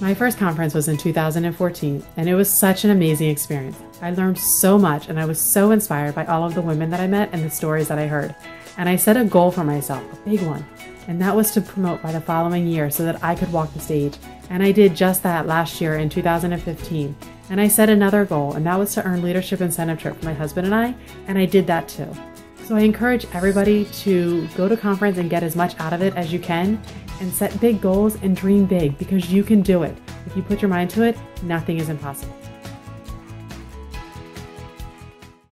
My first conference was in 2014, and it was such an amazing experience. I learned so much, and I was so inspired by all of the women that I met and the stories that I heard. And I set a goal for myself, a big one, and that was to promote by the following year so that I could walk the stage. And I did just that last year in 2015. And I set another goal, and that was to earn leadership incentive trip for my husband and I, and I did that too. So I encourage everybody to go to conference and get as much out of it as you can and set big goals and dream big because you can do it. If you put your mind to it, nothing is impossible.